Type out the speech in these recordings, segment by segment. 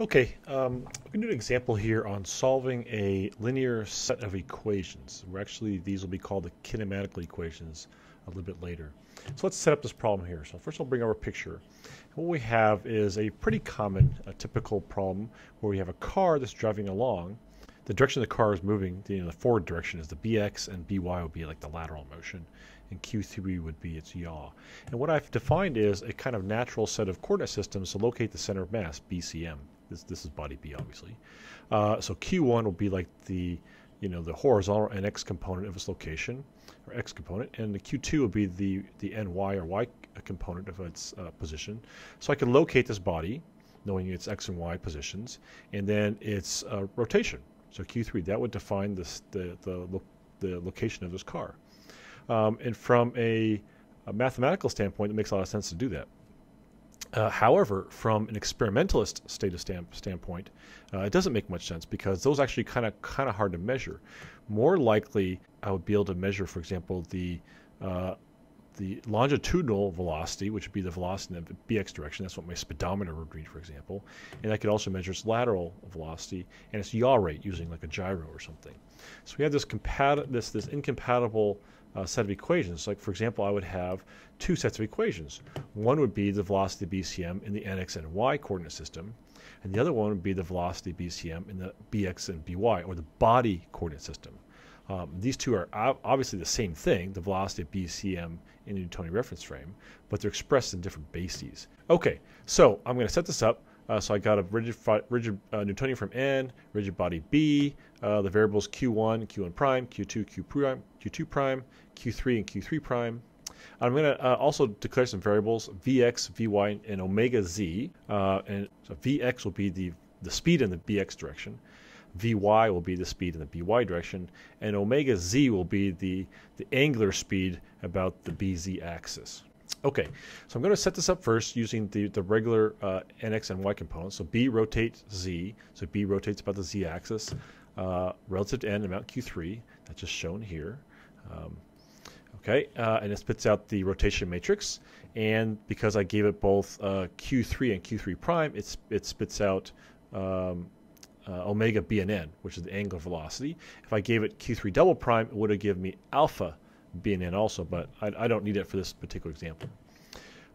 Okay, um, we're going to do an example here on solving a linear set of equations. We're actually, these will be called the kinematical equations a little bit later. So let's set up this problem here. So first I'll bring a picture. What we have is a pretty common, a typical problem where we have a car that's driving along. The direction the car is moving, you know, the forward direction is the bx and by would be like the lateral motion and q3 would be its yaw. And what I've defined is a kind of natural set of coordinate systems to locate the center of mass, BCM. This, this is body B, obviously. Uh, so Q1 will be like the, you know, the horizontal and X component of its location, or X component, and the Q2 will be the, the NY or Y component of its uh, position. So I can locate this body, knowing its X and Y positions, and then its uh, rotation. So Q3, that would define this, the, the, lo the location of this car. Um, and from a, a mathematical standpoint, it makes a lot of sense to do that. Uh, however, from an experimentalist state stamp standpoint, uh, it doesn't make much sense because those actually kind of kind of hard to measure. More likely, I would be able to measure, for example, the uh, the longitudinal velocity, which would be the velocity in the bx direction. That's what my speedometer would read, for example. And I could also measure its lateral velocity and its yaw rate using like a gyro or something. So we have this compat this this incompatible uh, set of equations. Like, for example, I would have two sets of equations. One would be the velocity BCM in the nx and y coordinate system, and the other one would be the velocity BCM in the bx and by, or the body coordinate system. Um, these two are obviously the same thing, the velocity of BCM in the Newtonian reference frame, but they're expressed in different bases. Okay, so I'm going to set this up. Uh, so I got a rigid, rigid uh, Newtonian from N, rigid body B, uh, the variables Q1, Q1 prime, Q2, Q prime, Q2 prime, Q3, and Q3 prime. I'm going to uh, also declare some variables Vx, Vy, and omega z. Uh, and so Vx will be the, the speed in the Bx direction. Vy will be the speed in the By direction. And omega z will be the, the angular speed about the Bz axis. Okay, so I'm going to set this up first using the, the regular uh, nx and y components. So b rotates z, so b rotates about the z-axis uh, relative to n amount q3, that's just shown here. Um, okay, uh, and it spits out the rotation matrix, and because I gave it both uh, q3 and q3 prime, it's, it spits out um, uh, omega b and n, which is the angular velocity. If I gave it q3 double prime, it would have given me alpha being in also, but I, I don't need it for this particular example.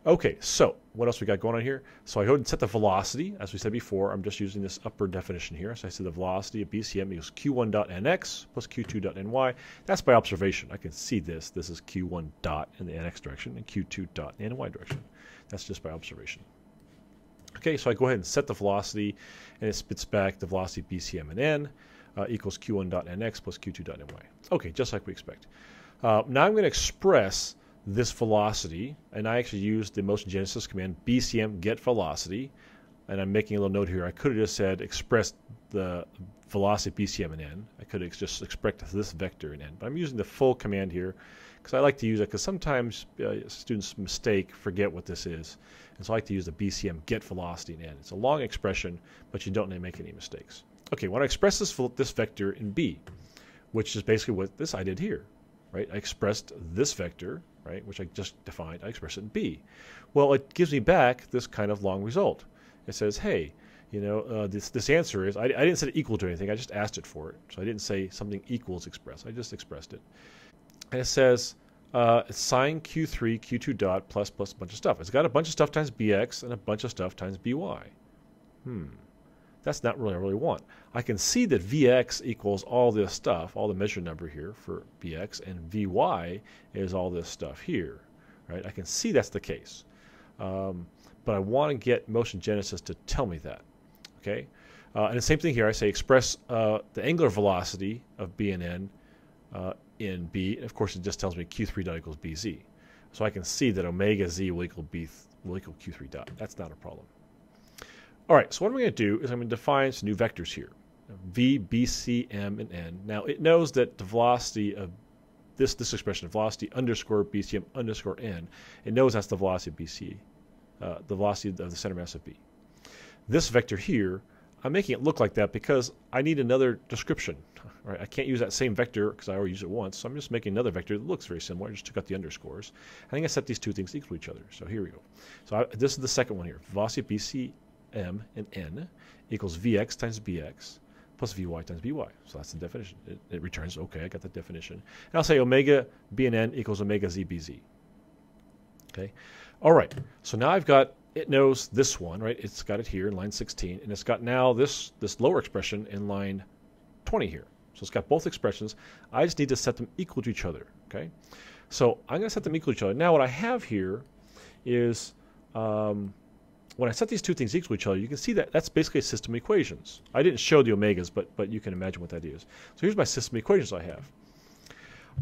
Okay, so what else we got going on here? So I go and set the velocity, as we said before. I'm just using this upper definition here. So I said the velocity of BCM equals q1 dot nx plus q2 dot ny. That's by observation. I can see this. This is q1 dot in the nx direction and q2 dot in the ny direction. That's just by observation. Okay, so I go ahead and set the velocity, and it spits back the velocity BCM and n uh, equals q1 dot nx plus q2 dot ny. Okay, just like we expect. Uh, now I'm going to express this velocity, and I actually used the motion genesis command bcm get velocity, and I'm making a little note here. I could have just said express the velocity bcm in n. I could have just expressed this vector in n, but I'm using the full command here because I like to use it because sometimes uh, students mistake, forget what this is. And so I like to use the BCM get velocity in n. It's a long expression, but you don't need to make any mistakes. Okay, when I express this, this vector in b, which is basically what this I did here right? I expressed this vector, right, which I just defined, I expressed it in B. Well, it gives me back this kind of long result. It says, hey, you know, uh, this, this answer is, I, I didn't set it equal to anything, I just asked it for it. So I didn't say something equals express, I just expressed it. And it says, uh, sine q3 q2 dot plus plus a bunch of stuff. It's got a bunch of stuff times bx and a bunch of stuff times by. Hmm. That's not really what I really want. I can see that Vx equals all this stuff, all the measure number here for Bx, and Vy is all this stuff here. Right? I can see that's the case. Um, but I want to get motion genesis to tell me that. Okay? Uh, and the same thing here. I say express uh, the angular velocity of B and N uh, in B. And of course, it just tells me Q3 dot equals BZ. So I can see that omega Z will equal B will equal Q3 dot. That's not a problem. All right, so what I'm going to do is I'm going to define some new vectors here. V, B, C, M, and N. Now, it knows that the velocity of this, this expression, velocity underscore BCM underscore N, it knows that's the velocity of BC, uh, the velocity of the center mass of B. This vector here, I'm making it look like that because I need another description. Right? I can't use that same vector because I already used it once, so I'm just making another vector that looks very similar. I just took out the underscores. I think I set these two things equal to each other. So here we go. So I, this is the second one here. Velocity of BC m and n equals vx times bx plus vy times by. So that's the definition. It, it, returns, okay, I got the definition. And I'll say omega b and n equals omega z b z. Okay. All right. So now I've got, it knows this one, right? It's got it here in line 16, and it's got now this, this lower expression in line 20 here. So it's got both expressions. I just need to set them equal to each other, okay? So I'm going to set them equal to each other. Now what I have here is um, when I set these two things equal to each other, you can see that that's basically a system of equations. I didn't show the omegas, but, but you can imagine what that is. So here's my system of equations I have.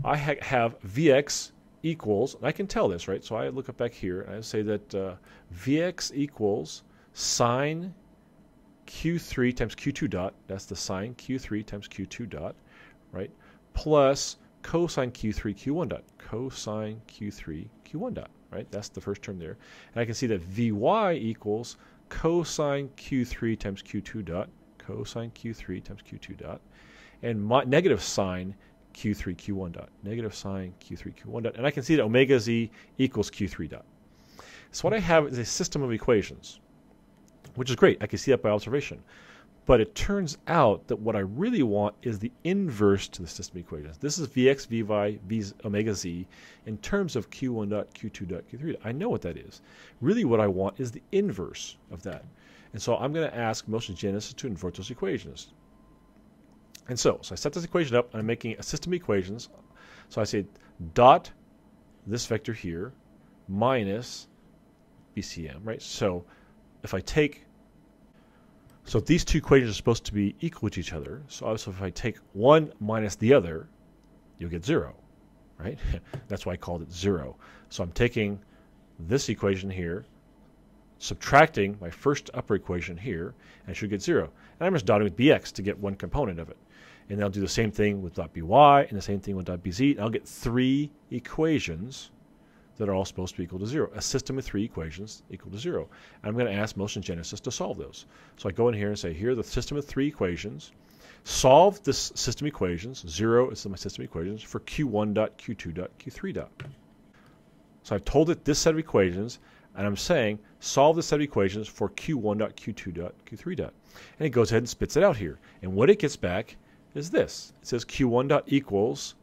I ha have Vx equals, and I can tell this, right? So I look up back here, and I say that uh, Vx equals sine Q3 times Q2 dot, that's the sine Q3 times Q2 dot, right? Plus cosine Q3 Q1 dot, cosine Q3 Q1 dot, right? That's the first term there. And I can see that Vy equals cosine Q3 times Q2 dot, cosine Q3 times Q2 dot, and my, negative sine Q3 Q1 dot, negative sine Q3 Q1 dot. And I can see that omega z equals Q3 dot. So what I have is a system of equations which is great. I can see that by observation. But it turns out that what I really want is the inverse to the system equations. This is Vx, Vy, v omega z in terms of Q1 dot, Q2 dot, Q3 dot. I know what that is. Really what I want is the inverse of that. And so I'm going to ask motion genesis to invert those equations. And so, so I set this equation up, and I'm making a system equations. So I say dot this vector here minus BCM, right? So if I take, so these two equations are supposed to be equal to each other. So also if I take one minus the other, you'll get zero, right? That's why I called it zero. So I'm taking this equation here, subtracting my first upper equation here, and I should get zero. And I'm just dotting with bx to get one component of it. And I'll do the same thing with dot by and the same thing with dot bz. And I'll get three equations that are all supposed to be equal to zero. A system of three equations equal to zero. And I'm going to ask motion genesis to solve those. So I go in here and say, here the system of three equations. Solve this system equations. Zero is my system equations for q1 dot, q2 dot, q3 dot. So I've told it this set of equations, and I'm saying solve this set of equations for q1 dot, q2 dot, q3 dot. And it goes ahead and spits it out here. And what it gets back is this. It says q1 dot equals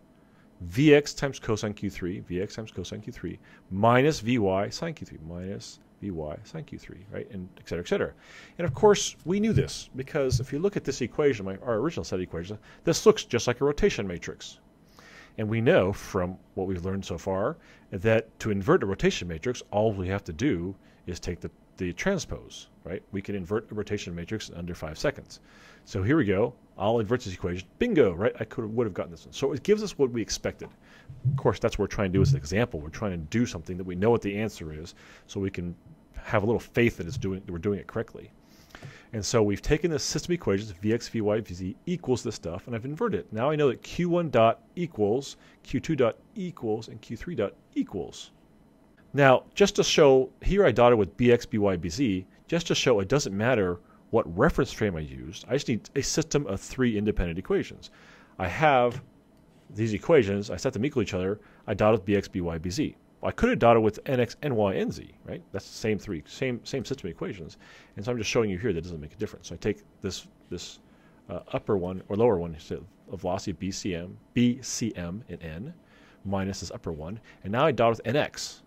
Vx times cosine Q3, Vx times cosine Q3, minus Vy sine Q3, minus Vy sine Q3, right? And et cetera, et cetera. And of course, we knew this because if you look at this equation, my, our original set of equations, this looks just like a rotation matrix. And we know from what we've learned so far that to invert a rotation matrix, all we have to do is take the, the transpose, right? We can invert a rotation matrix in under five seconds. So here we go. I'll invert this equation. Bingo, right? I could would have gotten this one. So it gives us what we expected. Of course, that's what we're trying to do as an example. We're trying to do something that we know what the answer is, so we can have a little faith that it's doing that we're doing it correctly. And so we've taken the system equations, Vx, Vy, Vz equals this stuff, and I've inverted it. Now I know that Q1 dot equals, Q2 dot equals, and Q3 dot equals. Now, just to show, here I dotted with Bx, By, Bz, just to show it doesn't matter what reference frame I used. I just need a system of three independent equations. I have these equations, I set them equal to each other, I dotted bx, by, bz. Well, I could have dotted with nx, ny, nz, right? That's the same three, same same system of equations. And so I'm just showing you here that doesn't make a difference. So I take this this uh, upper one or lower one, so velocity of bcm, bcm in n, minus this upper one, and now I dot with nx.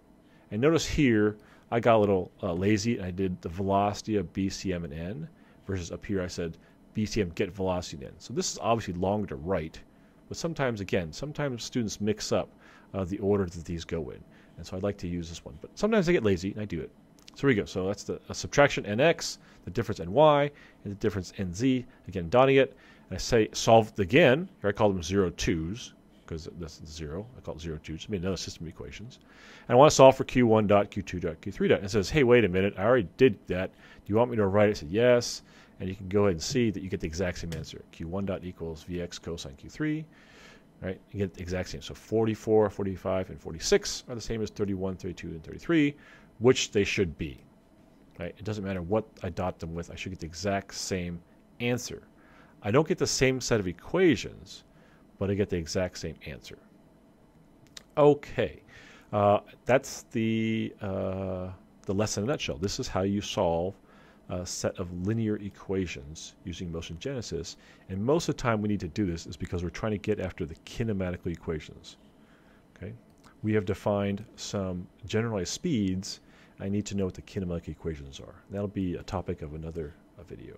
And notice here I got a little uh, lazy and I did the velocity of BCM and N versus up here I said BCM get velocity and N. So this is obviously longer to write, but sometimes, again, sometimes students mix up uh, the order that these go in. And so I'd like to use this one, but sometimes I get lazy and I do it. So here we go. So that's the subtraction nx, the difference ny, and the difference nz. Again, dotting it. And I say solve again. Here I call them zero twos because that's zero. I call it zero two. So mean another system of equations. And I want to solve for q1 dot, q2 dot, q3 dot. And it says, hey, wait a minute, I already did that. Do you want me to write it? I said yes. And you can go ahead and see that you get the exact same answer. q1 dot equals vx cosine q3. Right? You get the exact same. So 44, 45, and 46 are the same as 31, 32, and 33, which they should be. Right? It doesn't matter what I dot them with. I should get the exact same answer. I don't get the same set of equations, but I get the exact same answer. Okay, uh, that's the uh, the lesson in a nutshell. This is how you solve a set of linear equations using motion genesis. And most of the time we need to do this is because we're trying to get after the kinematical equations. Okay, We have defined some generalized speeds. I need to know what the kinematic equations are. That'll be a topic of another uh, video.